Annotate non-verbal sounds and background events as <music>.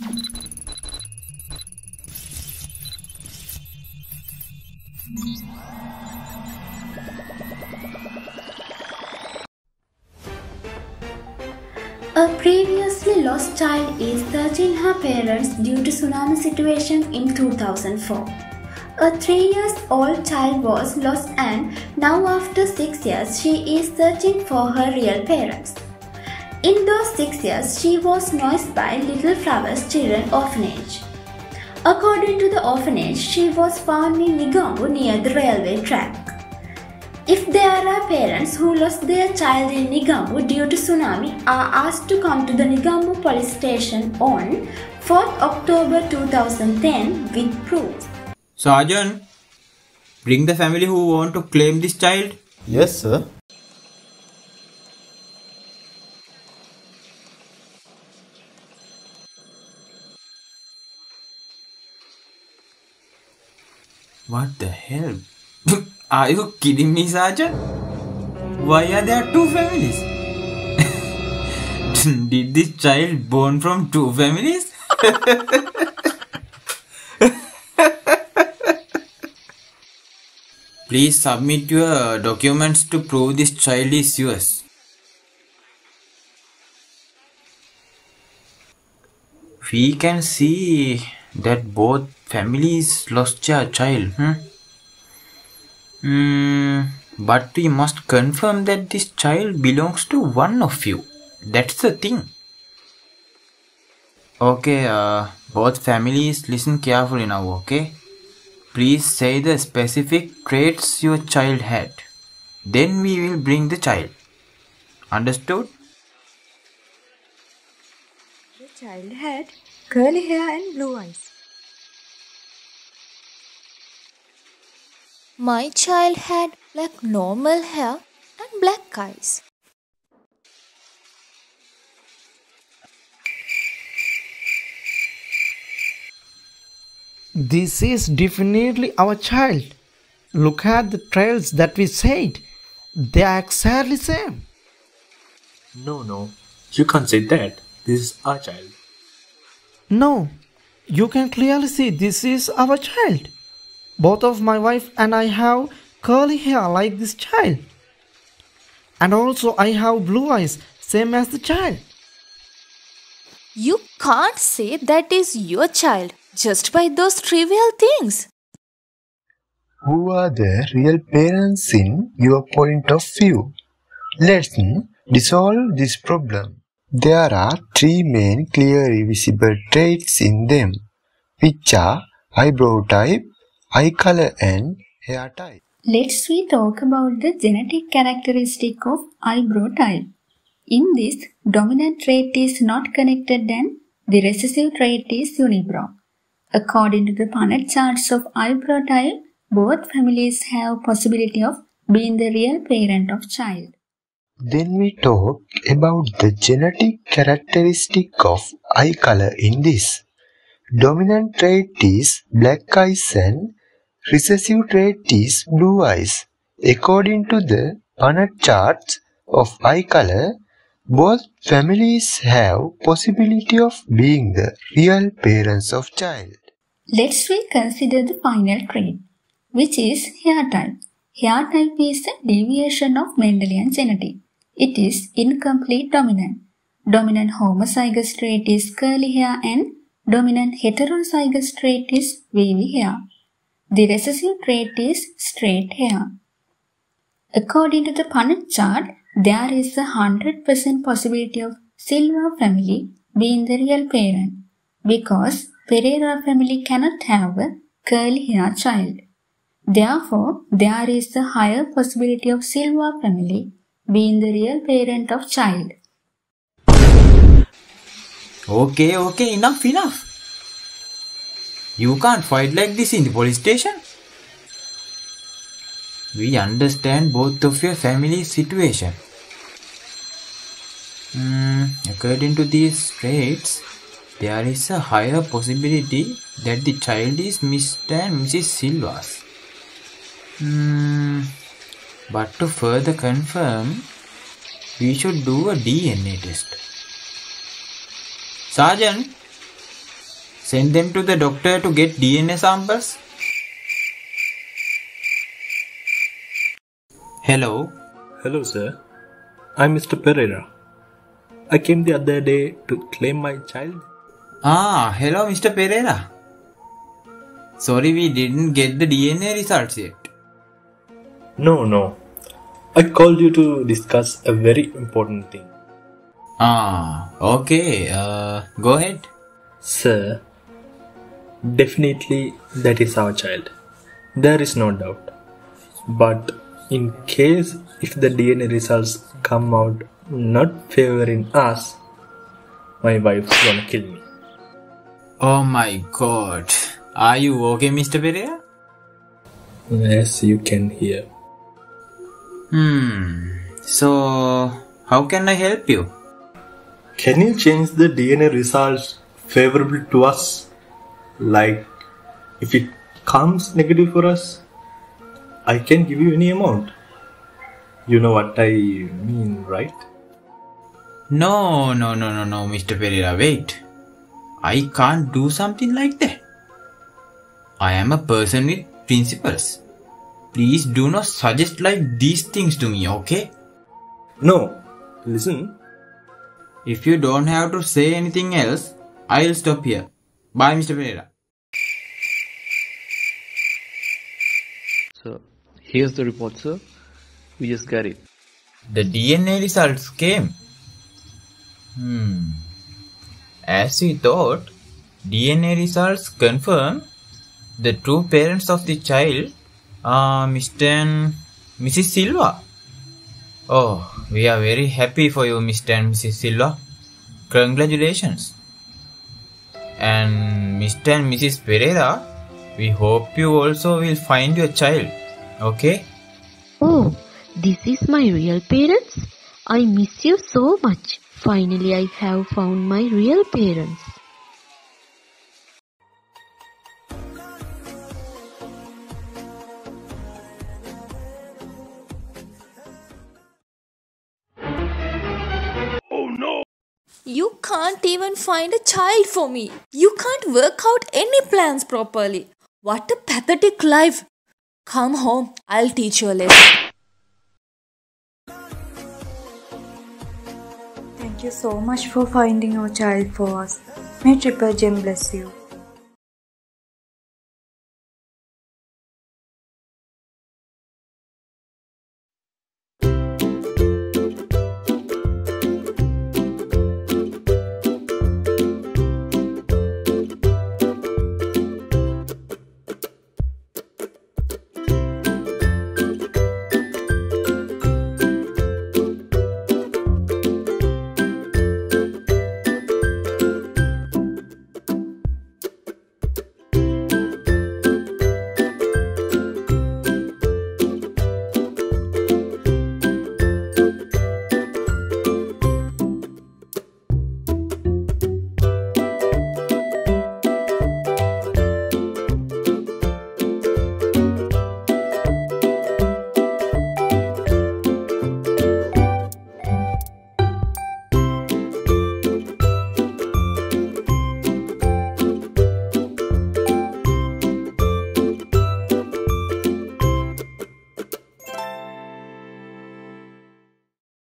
A previously lost child is searching her parents due to tsunami situation in 2004. A 3 years old child was lost and now after 6 years she is searching for her real parents. In those 6 years she was nursed by Little Flowers Children Orphanage. According to the orphanage, she was found in Negombo near the railway track. If there are parents who lost their child in Negombo due to tsunami are asked to come to the Negombo police station on 4th October 2010 with proof. Sergeant, bring the family who want to claim this child. Yes, sir. What the hell? <laughs> are you kidding me, Sergeant? Why are there two families? <laughs> Did this child born from two families? <laughs> Please submit your documents to prove this child is yours. We can see that both families lost their child. Hmm? Hmm, but we must confirm that this child belongs to one of you. That's the thing. Okay, uh, both families listen carefully now, okay? Please say the specific traits your child had. Then we will bring the child. Understood? The child had curly hair and blue eyes. My child had black normal hair and black eyes. This is definitely our child. Look at the trails that we said. They are exactly same. No, no. You can't say that. This is our child. No, you can clearly see this is our child. Both of my wife and I have curly hair like this child. And also I have blue eyes, same as the child. You can't say that is your child just by those trivial things. Who are the real parents in your point of view? Let's dissolve this problem. There are three main clearly visible traits in them, which are eyebrow type, eye color and hair type. Let's we talk about the genetic characteristic of eyebrow type. In this, dominant trait is not connected and the recessive trait is unibrow. According to the Punnett charts of eyebrow type, both families have possibility of being the real parent of child. Then we talk about the genetic characteristic of eye color in this. Dominant trait is black eyes and recessive trait is blue eyes. According to the Punnett charts of eye color, both families have possibility of being the real parents of child. Let's we consider the final trait, which is hair type. Hair type is a deviation of Mendelian genetic. It is incomplete dominant. Dominant homozygous trait is curly hair and dominant heterozygous trait is wavy hair. The recessive trait is straight hair. According to the Punnett chart, there is a 100% possibility of Silva family being the real parent because Pereira family cannot have a curly hair child. Therefore, there is a higher possibility of Silva family being the real parent of child. Okay, okay, enough, enough. You can't fight like this in the police station. We understand both of your family situation. Mm, according to these traits, there is a higher possibility that the child is Mr. and Mrs. Silvas. Mm, but to further confirm, we should do a DNA test. Sergeant, Send them to the doctor to get DNA samples. Hello. Hello, sir. I'm Mr. Pereira. I came the other day to claim my child. Ah, hello, Mr. Pereira. Sorry, we didn't get the DNA results yet. No, no. I called you to discuss a very important thing. Ah, okay. Uh, go ahead. Sir, definitely that is our child. There is no doubt. But in case if the DNA results come out not favoring us, my wife's gonna kill me. Oh my god. Are you okay, Mr. Pereira? Yes, you can hear. Hmm. So, how can I help you? Can you change the DNA results favorable to us? Like, if it comes negative for us, I can give you any amount. You know what I mean, right? No, no, no, no, no, Mr. Pereira, wait. I can't do something like that. I am a person with principles. Please do not suggest like these things to me, okay? No, listen. If you don't have to say anything else, I'll stop here. Bye, Mr. Pereira. So here's the report, sir. We just got it. The DNA results came. Hmm. As we thought, DNA results confirm the true parents of the child are Mr. and Mrs. Silva. Oh, we are very happy for you, Mr. and Mrs. Silva. Congratulations. And Mr. and Mrs. Pereira, we hope you also will find your child. Okay? Oh, this is my real parents? I miss you so much. Finally, I have found my real parents. You can't even find a child for me. You can't work out any plans properly. What a pathetic life. Come home, I'll teach you a lesson. Thank you so much for finding your child for us. May Triple Gem bless you.